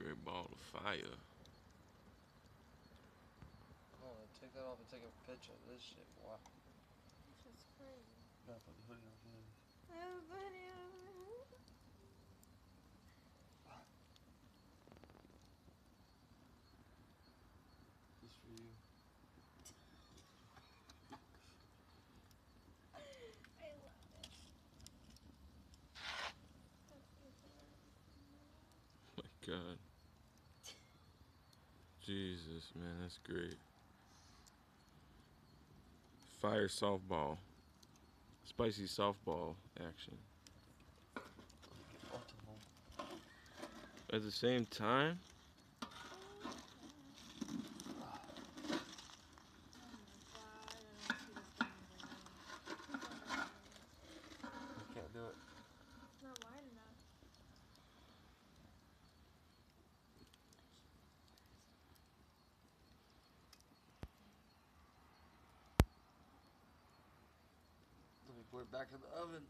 great ball of fire. Oh, take that off and take a picture of this shit. Wow. This is crazy. Gotta put the hoodie on here. Everybody Just for you. I love it. Oh my god. Jesus, man, that's great. Fire softball. Spicy softball action. At the same time? Put it back in the oven.